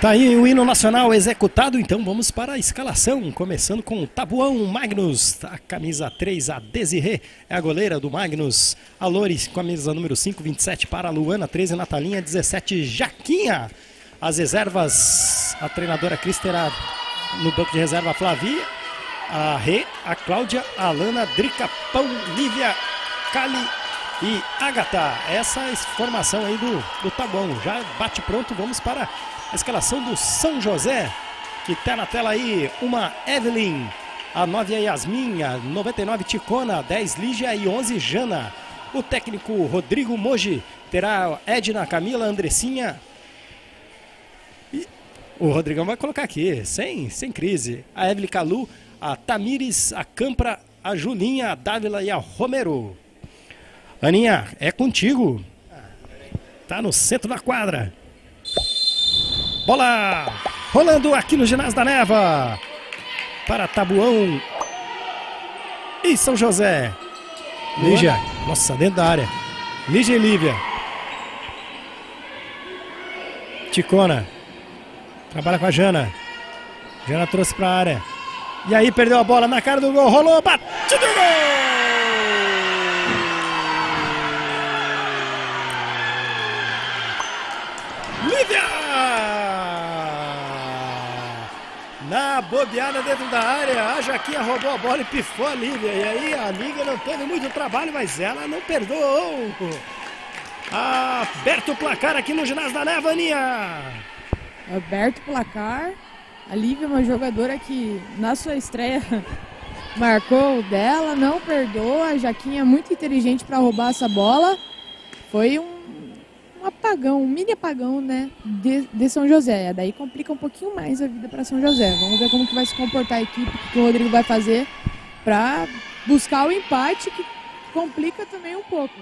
Tá aí o hino nacional executado, então vamos para a escalação, começando com o Tabuão Magnus, a camisa 3, a Desirê, é a goleira do Magnus, a Lores, camisa número 5, 27 para a Luana, 13 Natalinha, 17 Jaquinha, as reservas, a treinadora Cris terá no banco de reserva Flavia, a Rê, a Cláudia, a Alana, Drica, Pão, Lívia, Cali e Agatha. Essa é formação aí do, do Tabuão, já bate pronto, vamos para a escalação do São José, que está na tela aí, uma Evelyn, a 9 é Yasmin, a 99 Ticona, 10 Lígia e 11 Jana. O técnico Rodrigo Moji terá Edna, Camila, Andressinha. E o Rodrigão vai colocar aqui, sem, sem crise. A Evelyn Calu, a Tamires, a Campra, a Julinha, a Dávila e a Romero. Aninha, é contigo. Tá no centro da quadra. Bola rolando aqui no ginásio da Neva. Para Tabuão e São José. Lígia, nossa, dentro da área. Lígia e Lívia. Ticona. Trabalha com a Jana. Jana trouxe para a área. E aí perdeu a bola na cara do gol. Rolou, batido gol! Lívia! Na bobeada dentro da área, a Jaquinha roubou a bola e pifou a Lívia. E aí a Lívia não teve muito trabalho, mas ela não perdoou. Aberto o placar aqui no ginásio da Neva, Aninha. Aberto o placar. A Lívia é uma jogadora que na sua estreia marcou dela, não perdoa. A Jaquinha é muito inteligente para roubar essa bola. Foi um um apagão, um mini apagão, né, de, de São José. Daí complica um pouquinho mais a vida para São José. Vamos ver como que vai se comportar a equipe, o que o Rodrigo vai fazer para buscar o empate, que complica também um pouco.